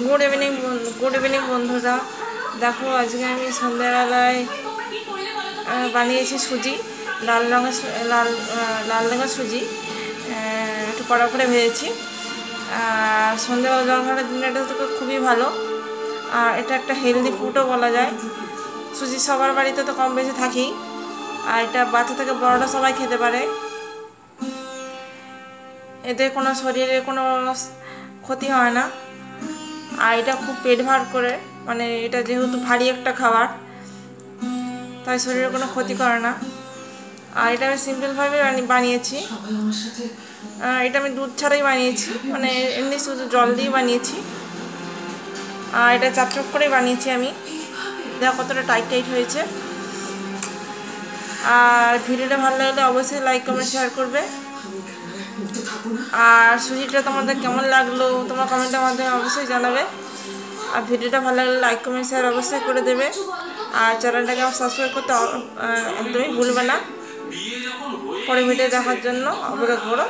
Good evening good evening বন্ধুরা। দেখো, আজকে আমি সন্ধ্যাবেলায় বানিয়েছি সুজি, লাল রঙের লাল লাল রঙের সুজি একটু কড়া করে ভেজেছি। আর সন্ধ্যাবেলা জলখাবারের দিন এটা তো খুবই ভালো। আর এটা একটা হেলদি ফুডও বলা যায়। সুজি সবার বাড়িতে তো কম বেশি থাকেই। আর এটা বাচ্চা থেকে বড়রা সবাই খেতে পারে। এতে কোনো শরীরে কোনো ক্ষতি হয় না। আর এটা খুব পেট ভার করে মানে এটা যেহেতু ভারী একটা খাবার, তাই শরীরে কোনো ক্ষতি করে না। আর এটা আমি সিম্পলভাবে বানিয়েছি। এটা আমি দুধ ছাড়াই বানিয়েছি মানে এমনি শুধু জল দিয়ে বানিয়েছি। আর এটা চাপচপ করেই বানিয়েছি আমি। দেখো কতটা টাইট টাইট হয়েছে। আর ভিডিওটা ভালো লাগলে অবশ্যই লাইক কমেন্ট শেয়ার করবে। আর সুজিটা তোমাদের কেমন লাগল? তোমার কমেন্টের মাধ্যমে অবশ্যই জানাবে। আর ভিডিওটা ভালো লাগলে লাইক কমেন্ট শেয়ার অবশ্যই করে দেবে। আর চ্যানেলটাকে আমার সাবস্ক্রাইব করতে একদমই ভুলবে না। পরে ভিডিও দেখার জন্য অপেক্ষা করো।